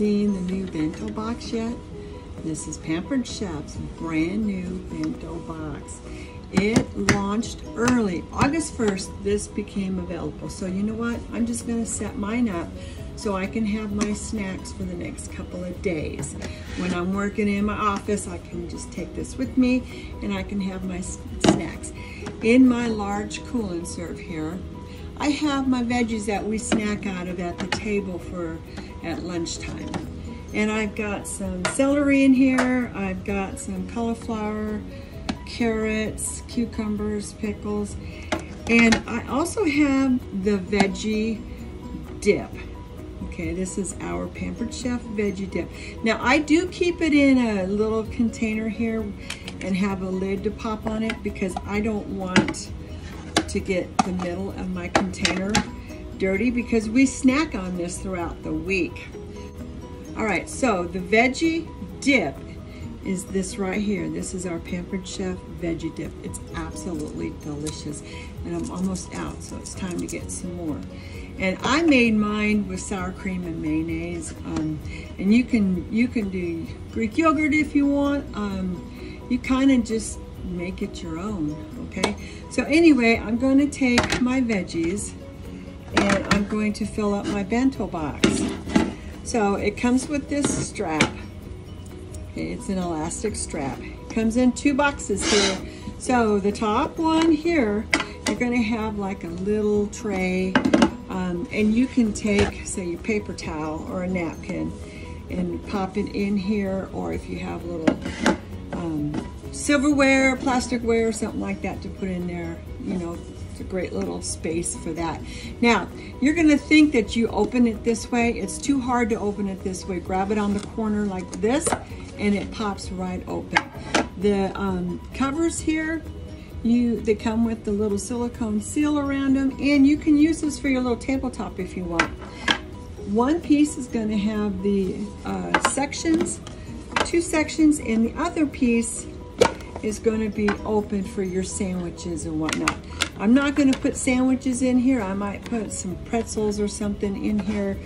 seen the new bento box yet? This is Pampered Chef's brand new bento box. It launched early. August 1st, this became available. So you know what? I'm just gonna set mine up so I can have my snacks for the next couple of days. When I'm working in my office, I can just take this with me and I can have my snacks. In my large cool and serve here, I have my veggies that we snack out of at the table for at lunchtime. And I've got some celery in here, I've got some cauliflower, carrots, cucumbers, pickles, and I also have the veggie dip. Okay, this is our Pampered Chef Veggie Dip. Now, I do keep it in a little container here and have a lid to pop on it because I don't want to get the middle of my container dirty because we snack on this throughout the week. All right, so the veggie dip is this right here. This is our Pampered Chef Veggie Dip. It's absolutely delicious. And I'm almost out, so it's time to get some more. And I made mine with sour cream and mayonnaise. Um, and you can you can do Greek yogurt if you want. Um, you kind of just make it your own, okay? So anyway, I'm going to take my veggies and I'm going to fill up my bento box. So it comes with this strap. It's an elastic strap. It comes in two boxes here. So the top one here, you're gonna have like a little tray um, and you can take, say, your paper towel or a napkin and pop it in here, or if you have little um, silverware, plasticware, something like that to put in there, you know, a great little space for that. Now, you're gonna think that you open it this way. It's too hard to open it this way. Grab it on the corner like this, and it pops right open. The um, covers here, you they come with the little silicone seal around them and you can use this for your little tabletop if you want one piece is going to have the uh, sections two sections and the other piece is going to be open for your sandwiches and whatnot. I'm not going to put sandwiches in here. I might put some pretzels or something in here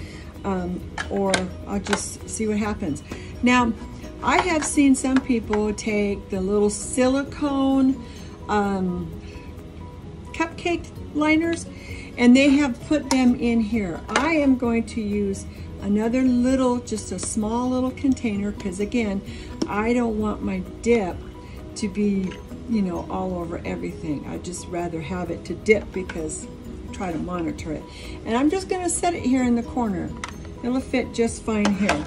um, or I'll just see what happens. Now I have seen some people take the little silicone um, cupcake liners and they have put them in here. I am going to use another little, just a small little container because again, I don't want my dip to be, you know, all over everything. I'd just rather have it to dip because I try to monitor it. And I'm just gonna set it here in the corner. It'll fit just fine here.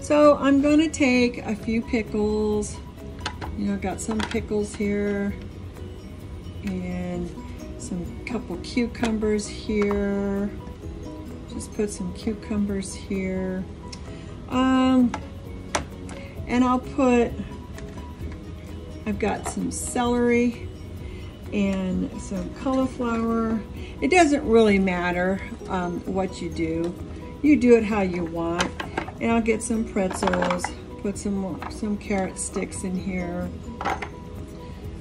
So I'm gonna take a few pickles, you know, got some pickles here and some couple cucumbers here. Just put some cucumbers here. Um, and I'll put, I've got some celery and some cauliflower. It doesn't really matter um, what you do. You do it how you want. And I'll get some pretzels put some some carrot sticks in here.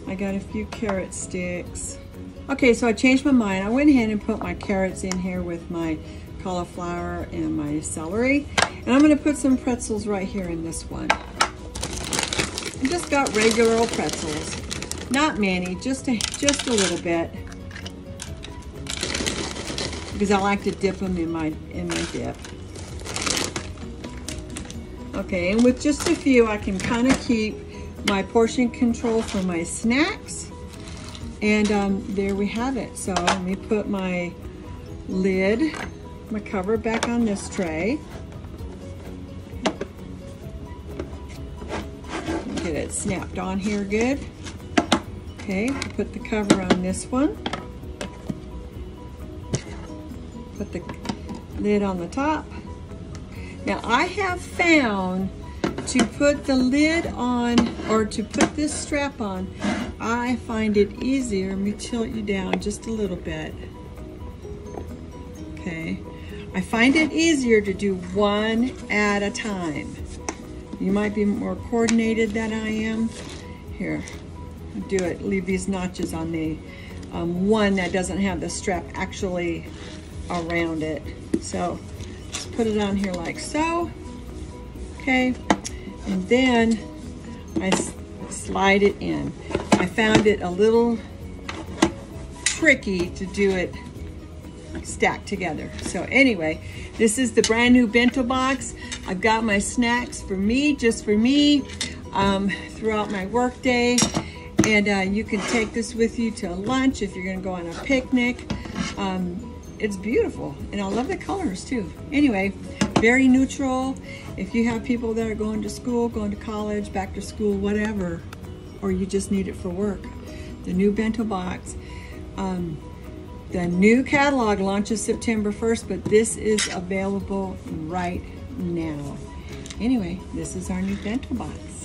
I got a few carrot sticks. Okay, so I changed my mind. I went ahead and put my carrots in here with my cauliflower and my celery. And I'm gonna put some pretzels right here in this one. I just got regular old pretzels. Not many, just a, just a little bit. Because I like to dip them in my, in my dip. Okay, and with just a few, I can kind of keep my portion control for my snacks. And um, there we have it. So let me put my lid, my cover back on this tray. Get it snapped on here good. Okay, put the cover on this one. Put the lid on the top. Now I have found to put the lid on or to put this strap on, I find it easier, let me tilt you down just a little bit. Okay, I find it easier to do one at a time. You might be more coordinated than I am. Here, do it, leave these notches on the um, one that doesn't have the strap actually around it. So put it on here like so. Okay, and then I slide it in. I found it a little tricky to do it stacked together. So anyway, this is the brand new bento box. I've got my snacks for me, just for me, um, throughout my workday. And uh, you can take this with you to lunch if you're gonna go on a picnic. Um, it's beautiful, and I love the colors too. Anyway, very neutral. If you have people that are going to school, going to college, back to school, whatever, or you just need it for work, the new bento box. Um, the new catalog launches September 1st, but this is available right now. Anyway, this is our new bento box.